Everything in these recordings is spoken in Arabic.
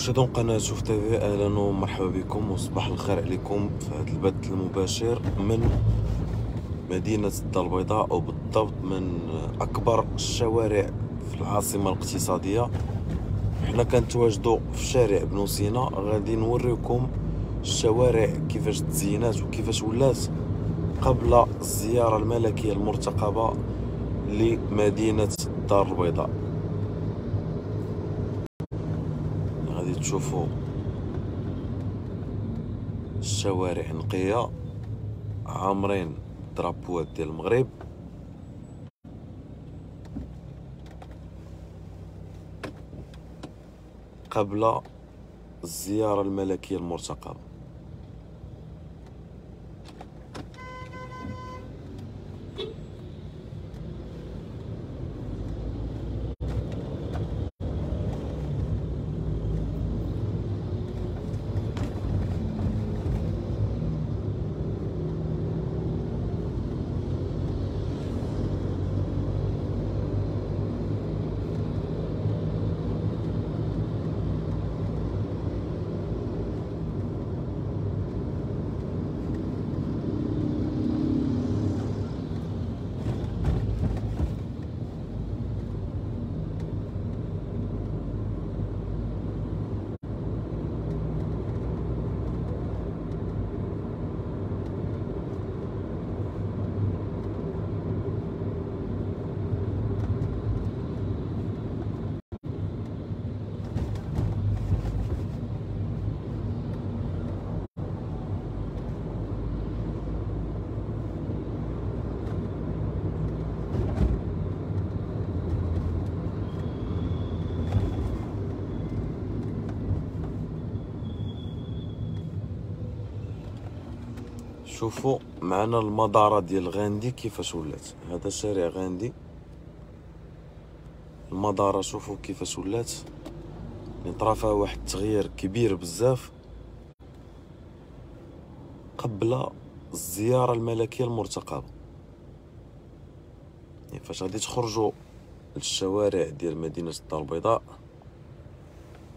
مشاهدون قناة شوف تيفي أهلا ومرحبا بكم وصباح الخير عليكم في هذا البث المباشر من مدينة الدار البيضاء أو بالضبط من أكبر الشوارع في العاصمة الاقتصادية. حنا كنتواجدوا في شارع بنو سينا غادي نوريكم الشوارع كيفاش تزينات وكيفاش ولات قبل الزيارة الملكية المرتقبة لمدينة الدار البيضاء غادي تشوفوا الشوارع نقية عامرين درابوات ديال المغرب. قبل الزيارة الملكية المرتقبة. شوفوا معنا المدارة ديال غاندي كيفاش ولات. هذا شارع غاندي. المدارة شوفوا كيفاش ولات. يعني طرا فيها واحد التغيير كبير بزاف. قبل الزيارة الملكية المرتقبة. يعني فاش غادي تخرجوا للشوارع ديال مدينة الدار البيضاء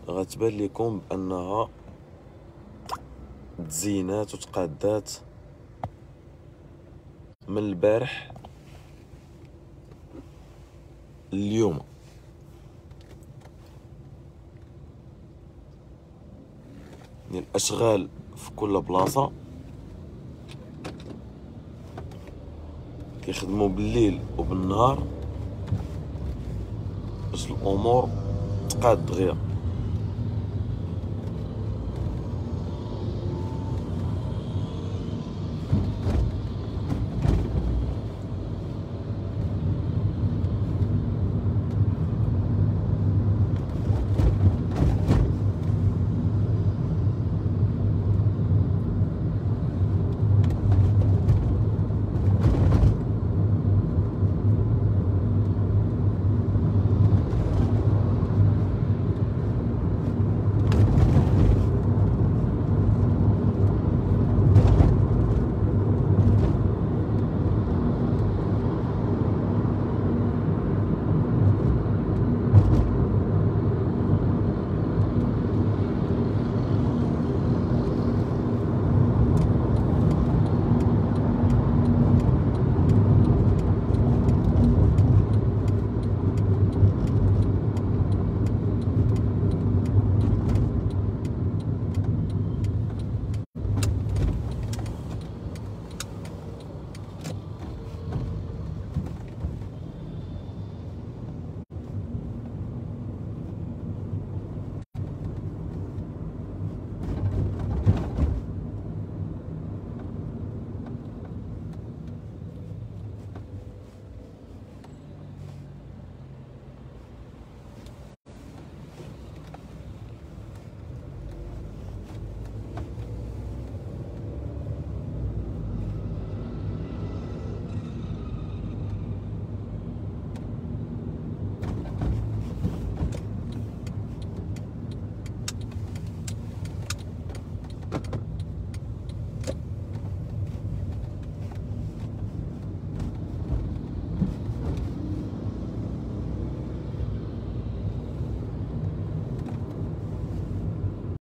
غتبان لكم بأنها تزينات وتقادات. من البارح اليوم. يعني الأشغال في كل بلاصة كيخدموا بالليل وبالنهار باش الأمور تقاد دغيا.